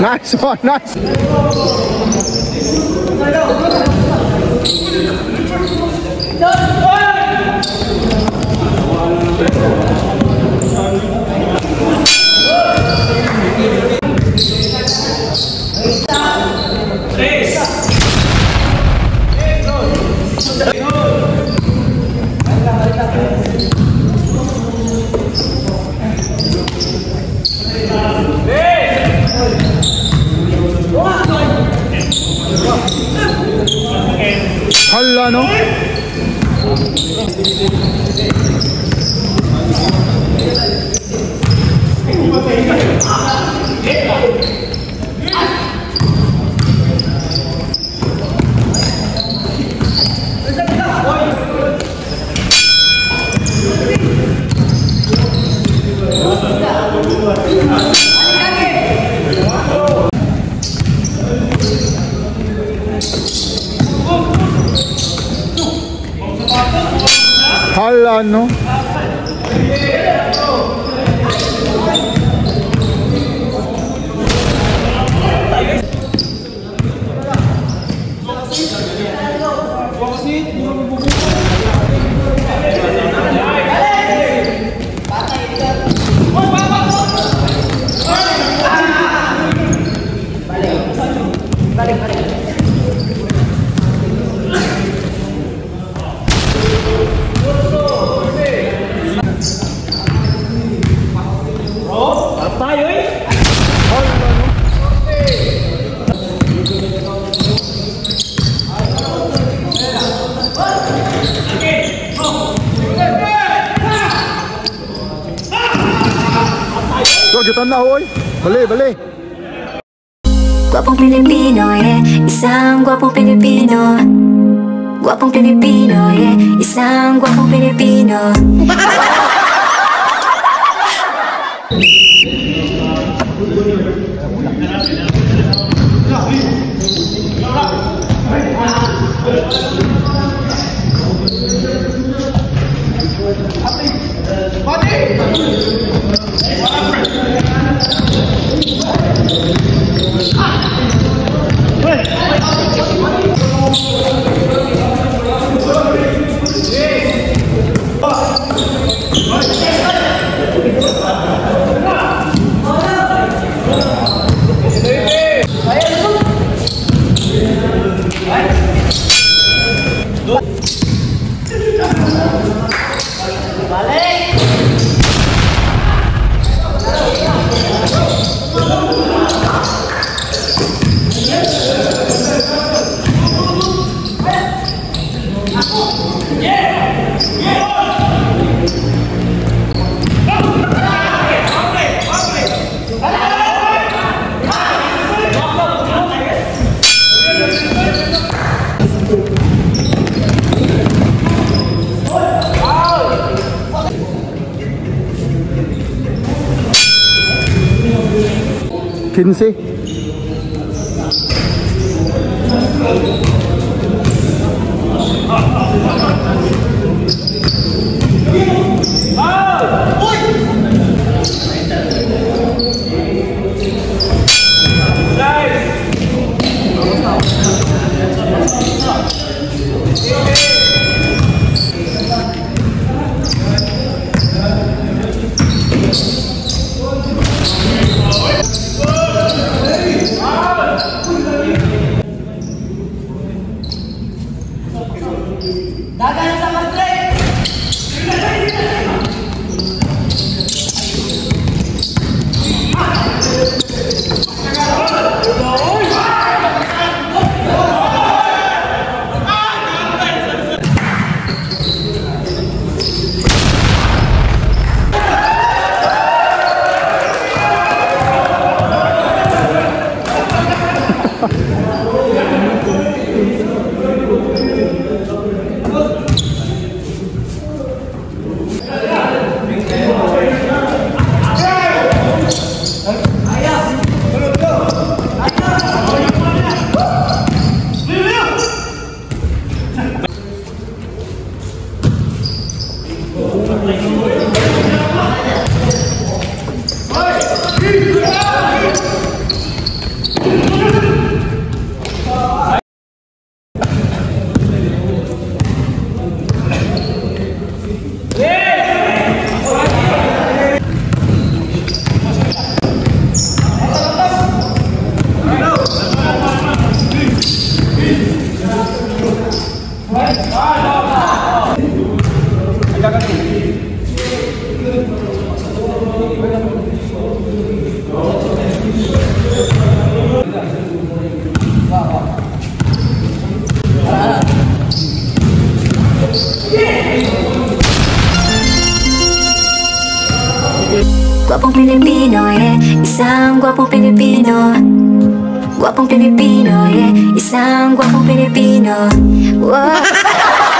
Nice one, nice. 한라노 Jala, ¿no? Kita na, oy. Bali, bali. Gwapong Pilipino, yeah Isang gwapong Pilipino Gwapong Pilipino, yeah Isang gwapong Pilipino Vale. chín sĩ Oh! Dada Samarth Guwapong Pilipino, yeah. Isang guwapong Pilipino. Guwapong Pilipino, yeah. Isang guwapong Pilipino. Whoa.